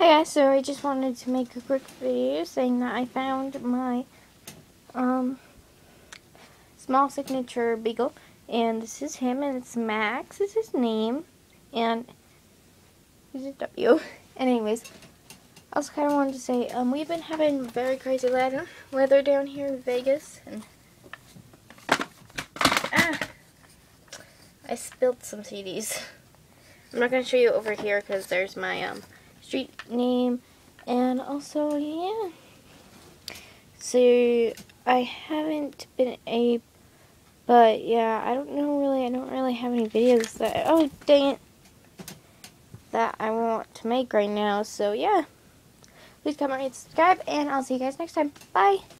Hey guys, so I just wanted to make a quick video saying that I found my um, small signature beagle and this is him and it's Max is his name and he's a W. And anyways, I also kind of wanted to say um, we've been having very crazy weather down here in Vegas and ah, I spilled some CDs. I'm not going to show you over here because there's my um, street name and also yeah. So I haven't been a but yeah I don't know really I don't really have any videos that oh dang it that I want to make right now. So yeah. Please comment rate subscribe and I'll see you guys next time. Bye